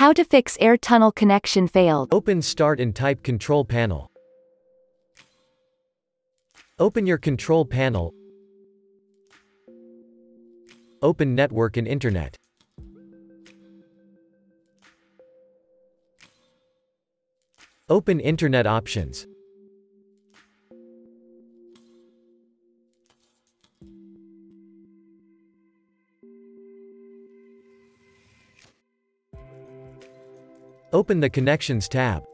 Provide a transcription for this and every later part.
How to fix ERR tunnel connection failed. Open Start and type Control Panel. Open your Control Panel. Open Network and Internet. Open Internet options. Open the Connections tab.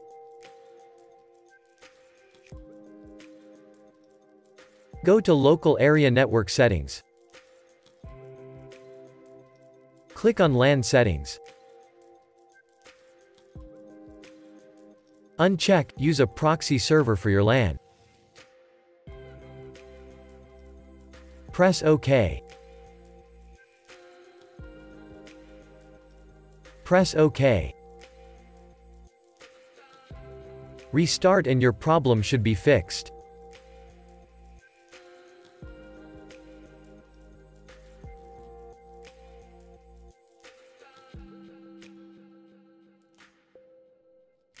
Go to Local Area Network Settings. Click on LAN Settings. Uncheck Use a proxy server for your LAN. Press OK. Press OK. Restart and your problem should be fixed.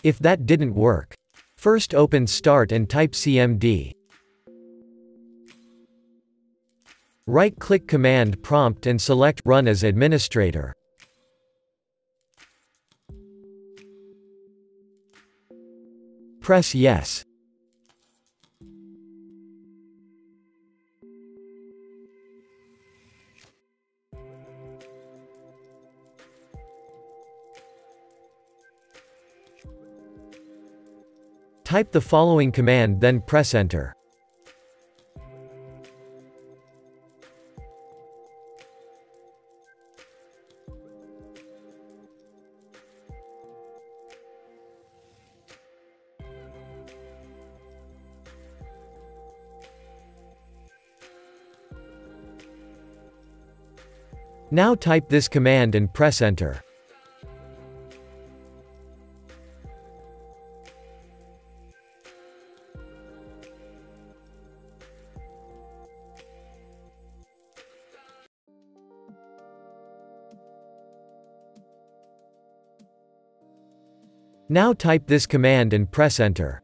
If that didn't work, first open Start and type CMD. Right-click Command Prompt and select Run as Administrator. Press Yes. Type the following command then press enter. Now type this command and press enter. Now type this command and press enter.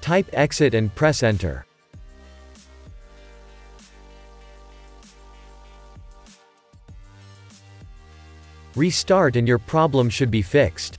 Type exit and press enter. Restart and your problem should be fixed.